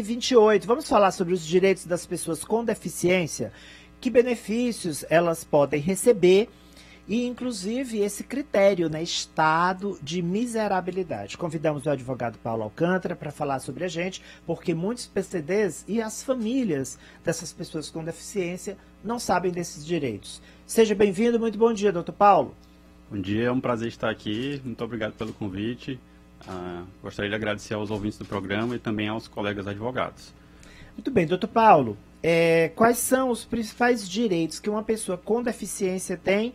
28. Vamos falar sobre os direitos das pessoas com deficiência, que benefícios elas podem receber e, inclusive, esse critério, né, estado de miserabilidade. Convidamos o advogado Paulo Alcântara para falar sobre a gente, porque muitos PCDs e as famílias dessas pessoas com deficiência não sabem desses direitos. Seja bem-vindo, muito bom dia, doutor Paulo. Bom dia, é um prazer estar aqui. Muito obrigado pelo convite. Ah, gostaria de agradecer aos ouvintes do programa e também aos colegas advogados. Muito bem, doutor Paulo. É, quais são os principais direitos que uma pessoa com deficiência tem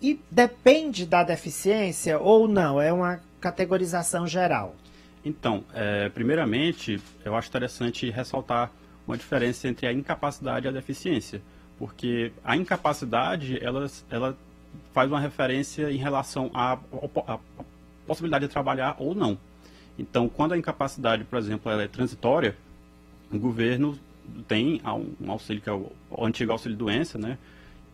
e depende da deficiência ou não? É uma categorização geral? Então, é, primeiramente, eu acho interessante ressaltar uma diferença entre a incapacidade e a deficiência, porque a incapacidade ela, ela faz uma referência em relação à, à possibilidade de trabalhar ou não. Então, quando a incapacidade, por exemplo, ela é transitória, o governo tem um auxílio que é o, antigo auxílio doença, né?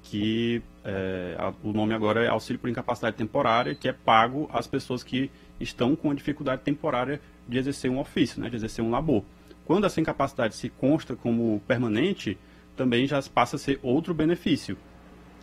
Que é, o nome agora é auxílio por incapacidade temporária, que é pago às pessoas que estão com a dificuldade temporária de exercer um ofício, né? De exercer um labor. Quando essa incapacidade se consta como permanente, também já passa a ser outro benefício.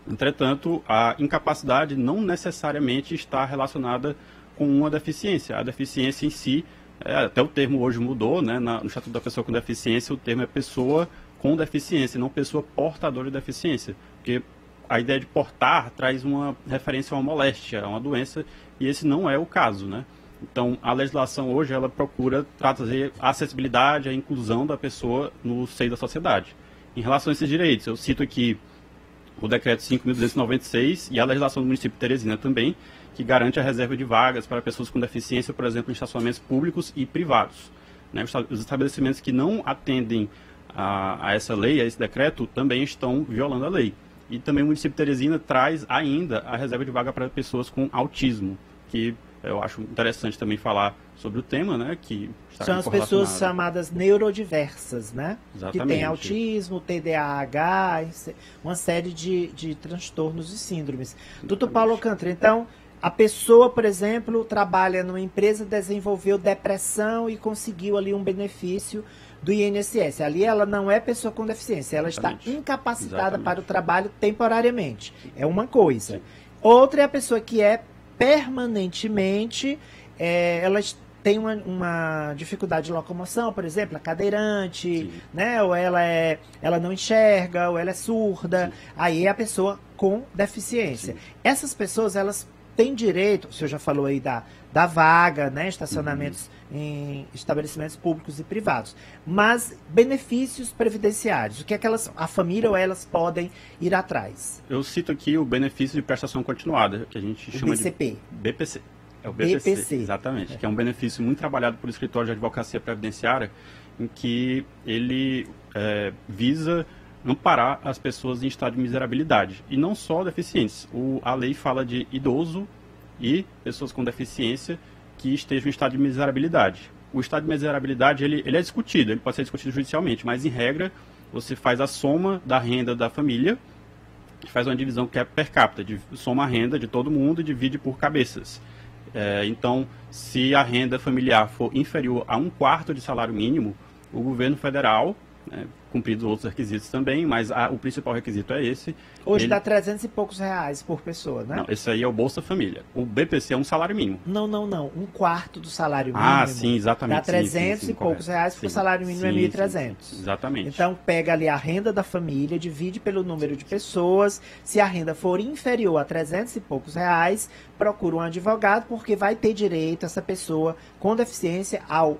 Entretanto, a incapacidade não necessariamente está relacionada com uma deficiência. A deficiência em si, é, até o termo hoje mudou, né? Na, no Estatuto da Pessoa com Deficiência, o termo é pessoa com deficiência, não pessoa portadora de deficiência. Porque a ideia de portar traz uma referência a uma moléstia, a uma doença, e esse não é o caso, né? Então, a legislação hoje, ela procura trazer a acessibilidade, a inclusão da pessoa no seio da sociedade. Em relação a esses direitos, eu cito aqui o decreto 5.296 e a legislação do município de Teresina também, que garante a reserva de vagas para pessoas com deficiência, por exemplo, em estacionamentos públicos e privados. Né? Os estabelecimentos que não atendem a, a, essa lei, a esse decreto, também estão violando a lei. E também o município de Teresina traz ainda a reserva de vaga para pessoas com autismo, que eu acho interessante também falar sobre o tema, né? Que São as pessoas chamadas neurodiversas, né? Exatamente. Que tem autismo, TDAH, uma série de, de transtornos e síndromes. Exatamente. Doutor Paulo Alcântara, então, a pessoa, por exemplo, trabalha numa empresa, desenvolveu depressão e conseguiu ali um benefício do INSS. Ali ela não é pessoa com deficiência, ela Exatamente. está incapacitada para o trabalho temporariamente. É uma coisa. Sim. Outra é a pessoa que é permanentemente, é, ela tem uma, uma, dificuldade de locomoção, por exemplo, a cadeirante, Sim. né? Ou ela é, ela não enxerga, ou ela é surda. Sim. Aí é a pessoa com deficiência. Sim. Essas pessoas, elas têm direito, o senhor já falou aí da, da vaga, né? Estacionamentos uhum. Em estabelecimentos públicos e privados. Mas benefícios previdenciários, o que é que elas, a família ou elas podem ir atrás? Eu cito aqui o benefício de prestação continuada, que a gente chama BCP. de BPC. É o BPC, BPC. exatamente, é. que é um benefício muito trabalhado por escritório de advocacia previdenciária, em que ele é, visa amparar as pessoas em estado de miserabilidade. E não só deficientes. O, a lei fala de idoso e pessoas com deficiência que estejam em estado de miserabilidade. O estado de miserabilidade ele, ele é discutido, ele pode ser discutido judicialmente, mas em regra você faz a soma da renda da família, faz uma divisão que é per capita, de, soma a renda de todo mundo e divide por cabeças. É, então, se a renda familiar for inferior a um quarto de salário mínimo, o governo federal né, cumpridos outros requisitos também, mas a, o principal requisito é esse. Hoje ele... dá 300 e poucos reais por pessoa, né? Não, esse aí é o Bolsa Família. O BPC é um salário mínimo. Não, não, não. Um quarto do salário ah, mínimo. Ah, sim, exatamente. Dá 300 sim, sim, e poucos reais, porque o salário mínimo é sim, é 1.300. Exatamente. Então, pega ali a renda da família, divide pelo número de pessoas. Se a renda for inferior a 300 e poucos reais, procura um advogado, porque vai ter direito essa pessoa com deficiência ao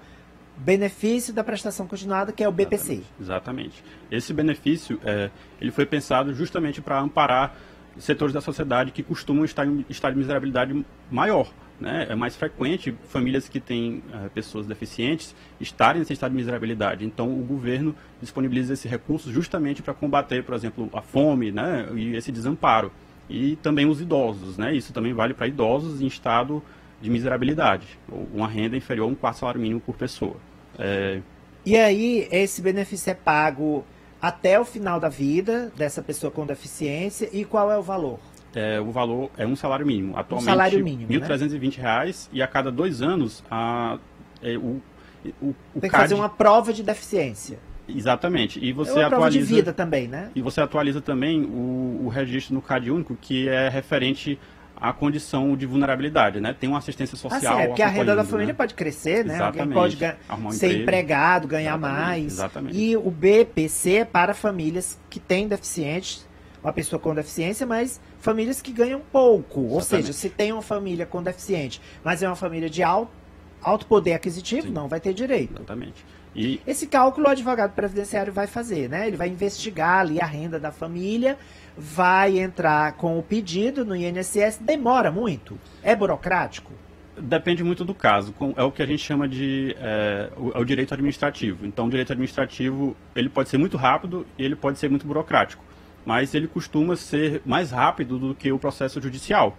benefício da prestação continuada, que é o BPC. Exatamente. Exatamente. Esse benefício é, ele foi pensado justamente para amparar setores da sociedade que costumam estar em estado de miserabilidade maior. Né? É mais frequente famílias que têm é, pessoas deficientes estarem nesse estado de miserabilidade. Então, o governo disponibiliza esse recurso justamente para combater, por exemplo, a fome né? e esse desamparo. E também os idosos. Né? Isso também vale para idosos em estado de miserabilidade, uma renda inferior a um quarto salário mínimo por pessoa. É... E aí, esse benefício é pago até o final da vida dessa pessoa com deficiência e qual é o valor? É, o valor é um salário mínimo. Atualmente, um salário mínimo, R$ 1.320 né? reais, e a cada dois anos a, é, o, O, o Tem que CAD... fazer uma prova de deficiência. Exatamente. E você é atualiza. Prova de vida também, né? E você atualiza também o, o registro no CAD único, que é referente à condição de vulnerabilidade, né? Tem uma assistência social. Ah, sim, é porque a renda da família né? pode crescer, né? Exatamente. Alguém pode um ser emprego. empregado, ganhar Exatamente. mais. Exatamente. E o BPC é para famílias que têm deficientes, uma pessoa com deficiência, mas famílias que ganham pouco. Ou seja, se tem uma família com deficiente, mas é uma família de alto, alto poder aquisitivo, Sim. não vai ter direito. Exatamente. E... Esse cálculo o advogado previdenciário vai fazer, né? Ele vai investigar ali a renda da família, vai entrar com o pedido no INSS. Demora muito? É burocrático? Depende muito do caso. É o que a gente chama de é, o, é o direito administrativo. Então, o direito administrativo ele pode ser muito rápido e ele pode ser muito burocrático mas ele costuma ser mais rápido do que o processo judicial.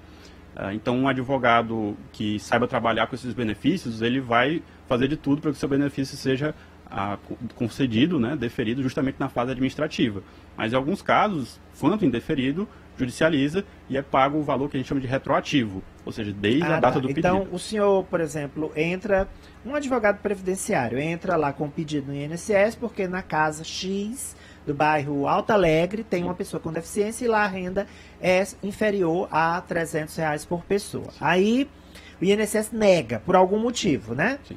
É, então, um advogado que saiba trabalhar com esses benefícios, ele vai fazer de tudo para que o seu benefício seja ah, concedido, né, deferido justamente na fase administrativa. Mas em alguns casos, quando indeferido, judicializa e é pago o valor que a gente chama de retroativo, ou seja, desde ah, a data tá. do então, pedido. Então, o senhor, por exemplo, entra, um advogado previdenciário, entra lá com o pedido no INSS, porque na casa X do bairro Alto Alegre tem uma pessoa com deficiência e lá a renda é inferior a 300 reais por pessoa. Aí o INSS nega, por algum motivo, né? Sim.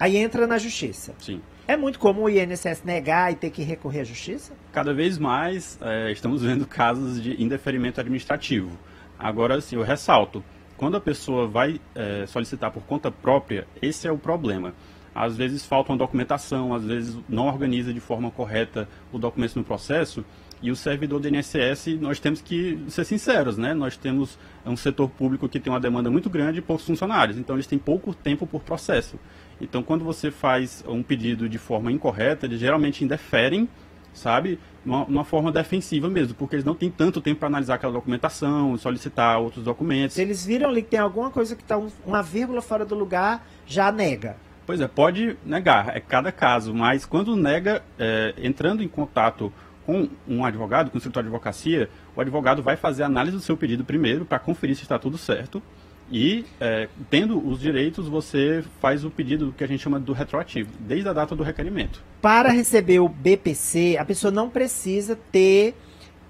Aí entra na justiça. Sim. É muito comum o INSS negar e ter que recorrer à justiça? Cada vez mais é, estamos vendo casos de indeferimento administrativo. Agora, sim, eu ressalto, quando a pessoa vai é, solicitar por conta própria, esse é o problema às vezes falta uma documentação, às vezes não organiza de forma correta o documento no processo, e o servidor do INSS, nós temos que ser sinceros, né? Nós temos um setor público que tem uma demanda muito grande e poucos funcionários, então eles têm pouco tempo por processo. Então, quando você faz um pedido de forma incorreta, eles geralmente indeferem, sabe? Uma, uma forma defensiva mesmo, porque eles não têm tanto tempo para analisar aquela documentação, solicitar outros documentos. Se eles viram ali que tem alguma coisa que está uma vírgula fora do lugar, já nega. Pois é, pode negar, é cada caso, mas quando nega, é, entrando em contato com um advogado, com o escritório de advocacia, o advogado vai fazer a análise do seu pedido primeiro para conferir se está tudo certo. E, é, tendo os direitos, você faz o pedido que a gente chama do retroativo, desde a data do requerimento. Para receber o BPC, a pessoa não precisa ter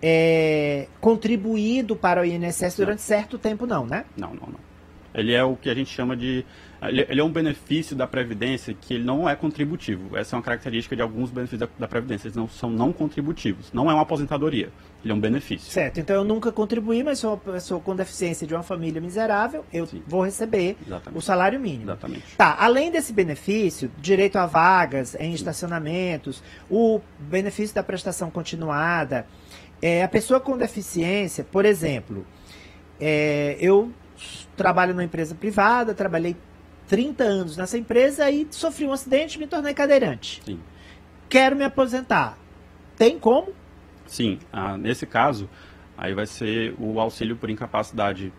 é, contribuído para o INSS durante não. certo tempo, não, né? Não, não, não. Ele é o que a gente chama de. Ele é um benefício da Previdência que ele não é contributivo. Essa é uma característica de alguns benefícios da, da Previdência. Eles não são não contributivos. Não é uma aposentadoria. Ele é um benefício. Certo. Então eu nunca contribuí, mas sou uma pessoa com deficiência de uma família miserável. Eu Sim. vou receber Exatamente. o salário mínimo. Exatamente. Tá. Além desse benefício, direito a vagas em Sim. estacionamentos, o benefício da prestação continuada, é, a pessoa com deficiência, por exemplo, é, eu trabalho numa empresa privada, trabalhei 30 anos nessa empresa e sofri um acidente e me tornei cadeirante. Sim. Quero me aposentar. Tem como? Sim. Ah, nesse caso, aí vai ser o auxílio por incapacidade,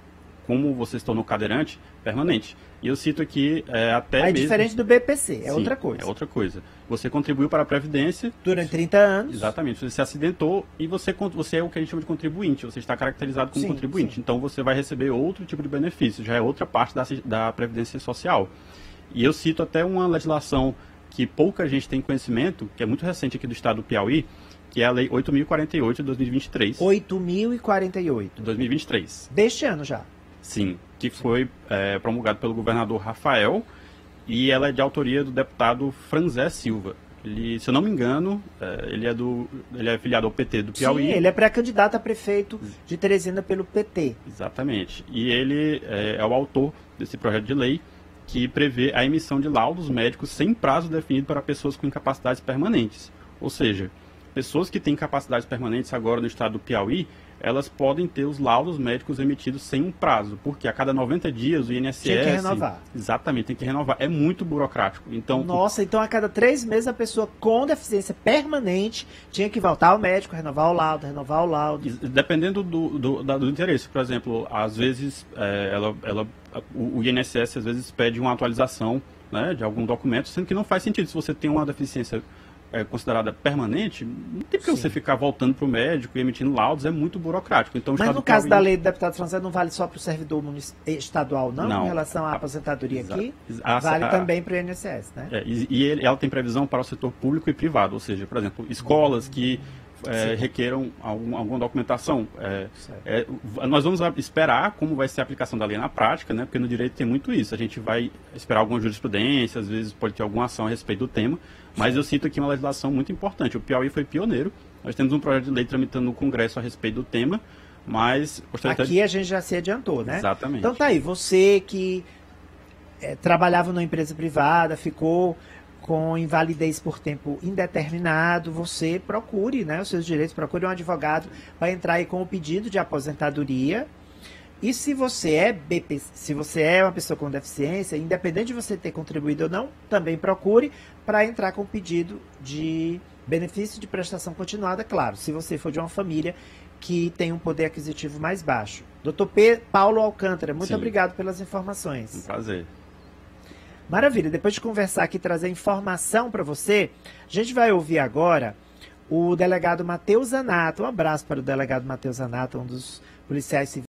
como você se tornou cadeirante, permanente. E eu cito aqui é, até. É mesmo... diferente do BPC, é Sim, outra coisa. É outra coisa. Você contribuiu para a Previdência. Durante 30 anos. Exatamente. Você se acidentou e você, você é o que a gente chama de contribuinte. Você está caracterizado como sim, contribuinte. Sim. Então você vai receber outro tipo de benefício. Já é outra parte da, da Previdência Social. E eu cito até uma legislação que pouca gente tem conhecimento, que é muito recente aqui do estado do Piauí, que é a Lei 8.048 de 2023. 8.048. 2023. Deste ano já. Sim, que foi é, promulgado pelo governador Rafael e ela é de autoria do deputado Franzé Silva. Ele, se eu não me engano, é, ele é do ele é filiado ao PT do Piauí. Sim, ele é pré-candidato a prefeito de Teresina pelo PT. Exatamente. E ele é, é o autor desse projeto de lei que prevê a emissão de laudos médicos sem prazo definido para pessoas com incapacidades permanentes. Ou seja, pessoas que têm incapacidades permanentes agora no estado do Piauí, elas podem ter os laudos médicos emitidos sem um prazo, porque a cada 90 dias o INSS... Tem que renovar. Exatamente, tem que renovar. É muito burocrático. Então, Nossa, então a cada três meses a pessoa com deficiência permanente tinha que voltar ao médico, renovar o laudo, renovar o laudo. Dependendo do, do, do interesse. Por exemplo, às vezes é, ela, ela, o, o INSS às vezes pede uma atualização né, de algum documento, sendo que não faz sentido se você tem uma deficiência é considerada permanente, não tem que você ficar voltando para o médico e emitindo laudos, é muito burocrático. Então, Mas no caso da lei do deputado francês, não vale só para o servidor estadual, não, não, em relação à aposentadoria aqui? A, vale a, também para o INSS, né? É, e, e ele, ela tem previsão para o setor público e privado, ou seja, por exemplo, escolas que é, requeram algum, alguma documentação. É, é, nós vamos esperar como vai ser a aplicação da lei na prática, né? porque no direito tem muito isso. A gente vai esperar alguma jurisprudência, às vezes pode ter alguma ação a respeito do tema, mas eu sinto aqui uma legislação muito importante. O Piauí foi pioneiro. Nós temos um projeto de lei tramitando no Congresso a respeito do tema, mas... Aqui a gente já se adiantou, né? Exatamente. Então tá aí, você que é, trabalhava numa empresa privada, ficou com invalidez por tempo indeterminado, você procure né, os seus direitos, procure um advogado para entrar aí com o pedido de aposentadoria. E se você é BP, se você é uma pessoa com deficiência, independente de você ter contribuído ou não, também procure para entrar com o pedido de benefício de prestação continuada, claro, se você for de uma família que tem um poder aquisitivo mais baixo. Doutor P. Paulo Alcântara, muito Sim. obrigado pelas informações. Um prazer. Maravilha, depois de conversar aqui trazer informação para você, a gente vai ouvir agora o delegado Matheus Anato. Um abraço para o delegado Matheus Anato, um dos policiais